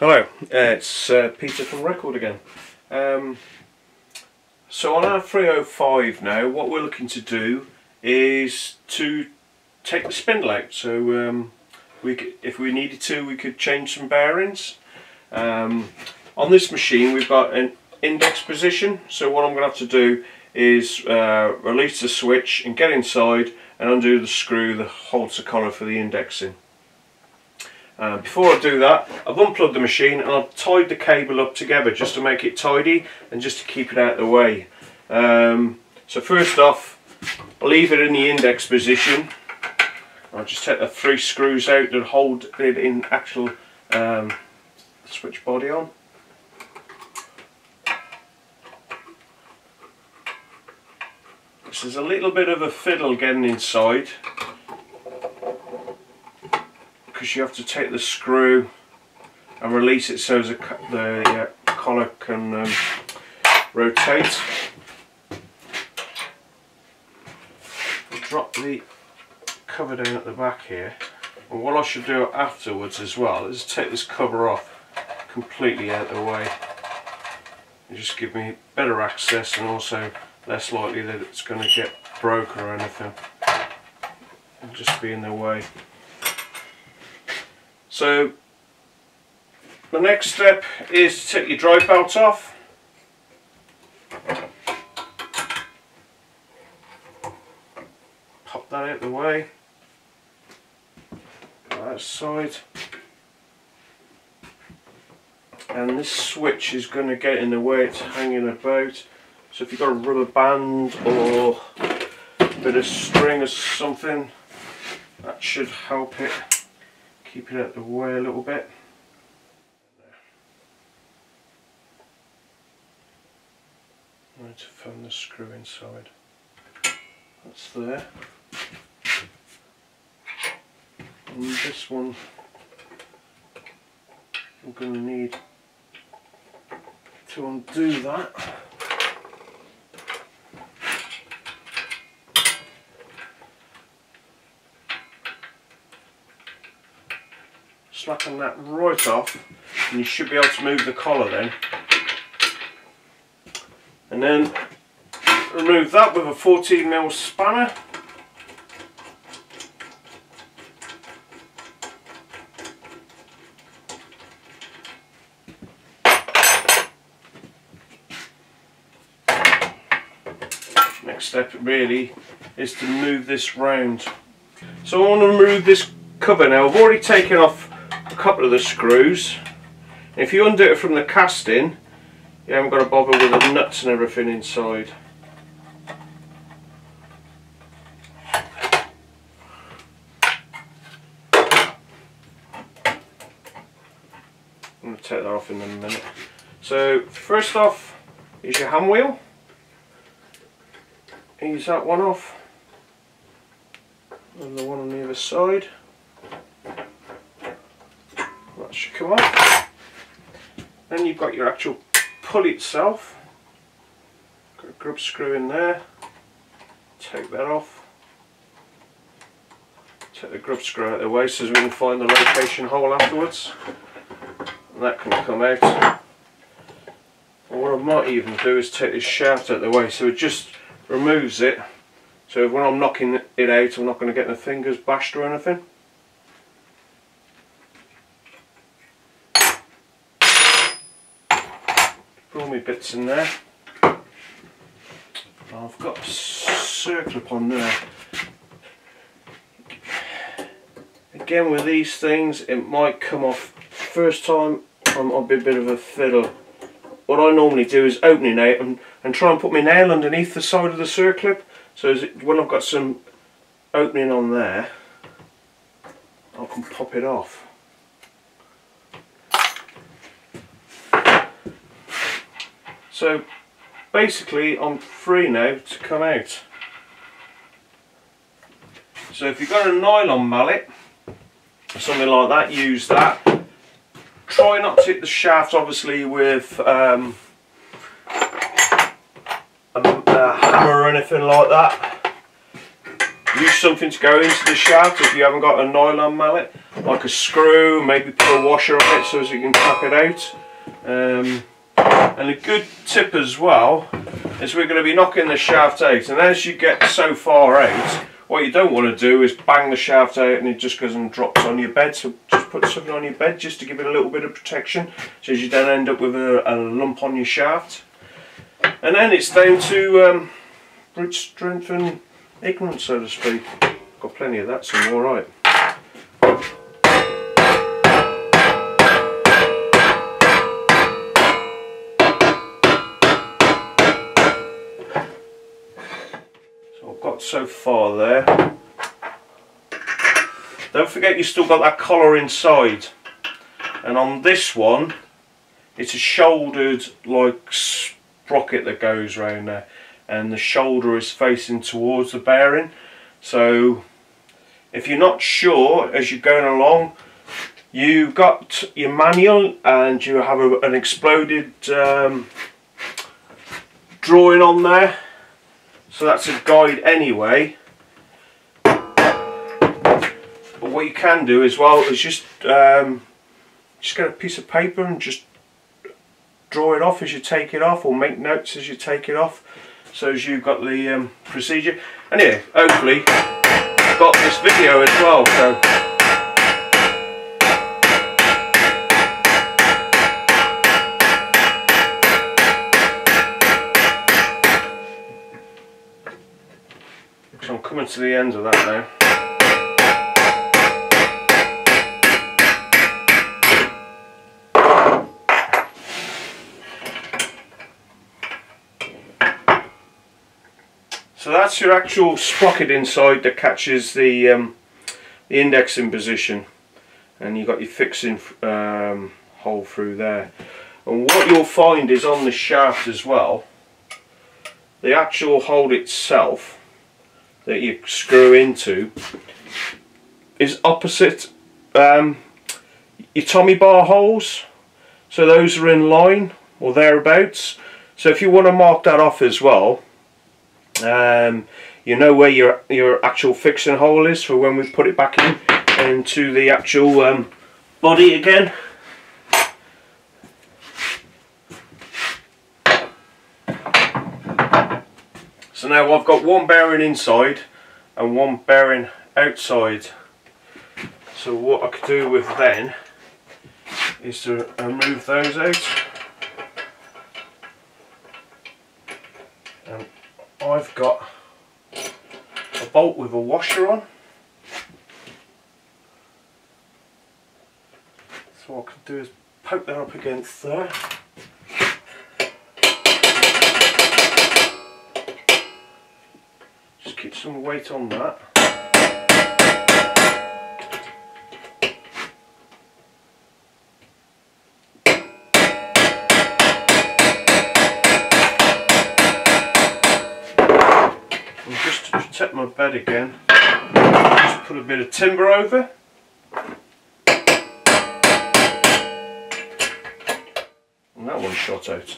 Hello, it's uh, Peter from Record again. Um, so on our 305 now, what we're looking to do is to take the spindle out. So um, we could, if we needed to, we could change some bearings. Um, on this machine, we've got an index position. So what I'm going to have to do is uh, release the switch and get inside and undo the screw that holds the collar for the indexing. Uh, before I do that, I've unplugged the machine and I've tied the cable up together just to make it tidy and just to keep it out of the way. Um, so first off, I'll leave it in the index position. I'll just take the three screws out that hold it in actual um, switch body on. This is a little bit of a fiddle getting inside because you have to take the screw and release it so the, the collar can um, rotate. I'll drop the cover down at the back here and what I should do afterwards as well is take this cover off completely out of the way just give me better access and also less likely that it's going to get broken or anything and just be in the way. So the next step is to take your drive belt off. Pop that out of the way. That side. And this switch is going to get in the way it's hanging about. So if you've got a rubber band or a bit of string or something, that should help it keep it out the way a little bit. I need to find the screw inside. That's there. And this one I'm going to need to undo that. Slacken that right off and you should be able to move the collar then. And then remove that with a 14mm spanner. Next step really is to move this round. So I want to remove this cover. Now I've already taken off couple of the screws. If you undo it from the casting, you haven't got to bother with the nuts and everything inside. I'm going to take that off in a minute. So first off is your hand wheel. Ease that one off. And the one on the other side should come off. Then you've got your actual pulley itself. Got a grub screw in there. Take that off. Take the grub screw out of the way so we can find the location hole afterwards. And that can come out. And what I might even do is take this shaft out of the way so it just removes it. So when I'm knocking it out I'm not going to get my fingers bashed or anything. My bits in there. I've got a circlip on there. Again with these things it might come off first time I'm a bit of a fiddle. What I normally do is open it out and, and try and put my nail underneath the side of the circlip so it, when I've got some opening on there I can pop it off. So basically I'm free now to come out. So if you've got a nylon mallet, something like that, use that. Try not to hit the shaft obviously with um, a, a hammer or anything like that. Use something to go into the shaft if you haven't got a nylon mallet. like a screw, maybe put a washer on it so as you can tap it out. Um, and a good tip as well is we're going to be knocking the shaft out. And as you get so far out what you don't want to do is bang the shaft out and it just goes and drops on your bed. So just put something on your bed just to give it a little bit of protection. So you don't end up with a, a lump on your shaft. And then it's down to um, brute strength and ignorance so to speak. Got plenty of that so I'm alright there. Don't forget you still got that collar inside. And on this one, it's a shouldered like sprocket that goes around there. And the shoulder is facing towards the bearing. So if you're not sure as you're going along, you've got your manual and you have a, an exploded um, drawing on there so that's a guide anyway. But what you can do as well is just um, just get a piece of paper and just draw it off as you take it off or make notes as you take it off so as you've got the um, procedure and yeah hopefully got this video as well so coming to the end of that now. So that's your actual sprocket inside that catches the, um, the indexing position and you've got your fixing um, hole through there. And what you'll find is on the shaft as well, the actual hole itself that you screw into is opposite um, your Tommy bar holes. So those are in line or thereabouts. So if you want to mark that off as well um, you know where your your actual fixing hole is for when we put it back in into the actual um, body again So now I've got one bearing inside and one bearing outside. So what I could do with then is to uh, remove those out. And I've got a bolt with a washer on. So what I can do is poke that up against there. Keep some weight on that. And just to protect my bed again, just put a bit of timber over. And that one shot out.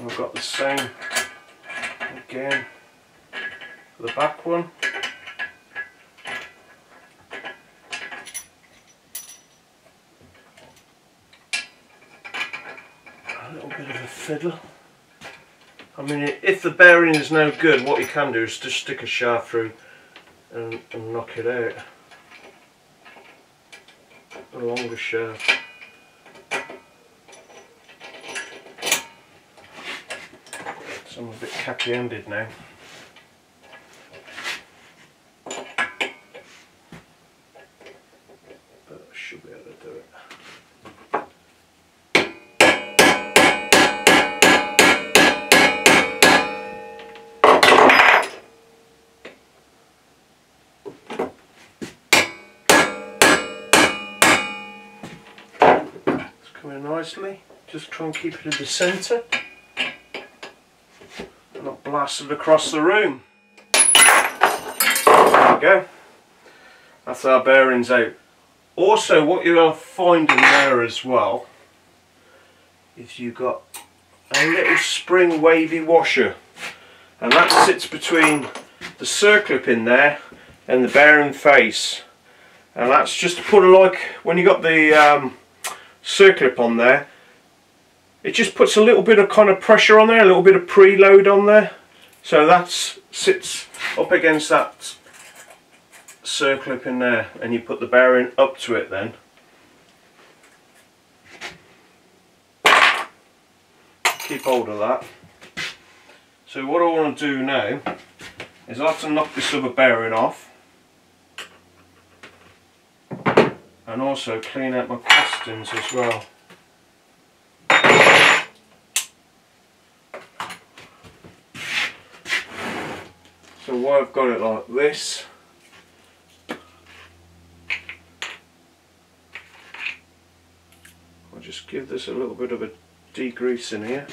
I've got the same again for the back one. A little bit of a fiddle. I mean if the bearing is no good what you can do is just stick a shaft through and, and knock it out. A longer shaft. I'm a bit cappy-ended now. But should be able to do it. It's coming nicely. Just try and keep it in the centre blasted across the room. There we go. That's our bearings out. Also what you'll find in there as well is you've got a little spring wavy washer. and that sits between the circlip in there and the bearing face and that's just to put a like when you got the um, circlip on there it just puts a little bit of kind of pressure on there a little bit of preload on there. So that sits up against that circlip in there and you put the bearing up to it then. Keep hold of that. So what I want to do now is I have to knock this other bearing off. And also clean out my castings as well so why I've got it like this I'll just give this a little bit of a degrease in here.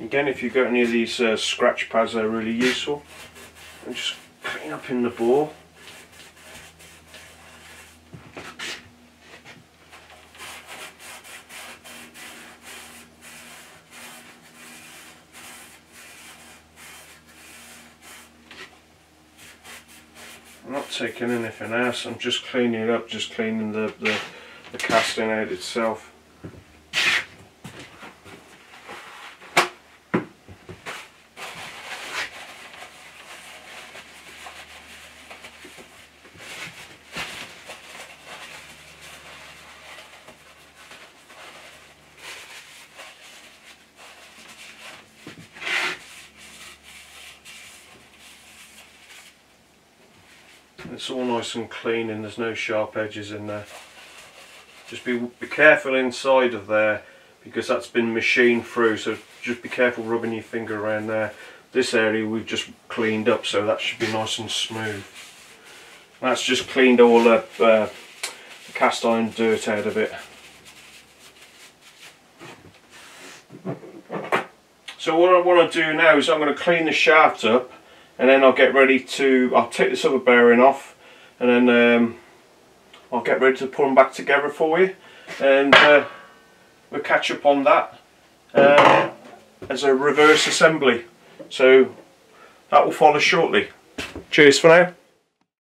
Again, if you've got any of these uh, scratch pads, they're really useful. And just clean up in the bore. I'm not taking anything else, I'm just cleaning it up, just cleaning the, the, the casting out itself. It's all nice and clean and there's no sharp edges in there. Just be, be careful inside of there because that's been machined through so just be careful rubbing your finger around there. This area we've just cleaned up so that should be nice and smooth. That's just cleaned all the, uh, cast iron dirt out of it. So what I want to do now is I'm going to clean the shaft up and then I'll get ready to I'll take this other bearing off and then um, I'll get ready to put them back together for you. And uh, we'll catch up on that um, as a reverse assembly. So that will follow shortly. Cheers for now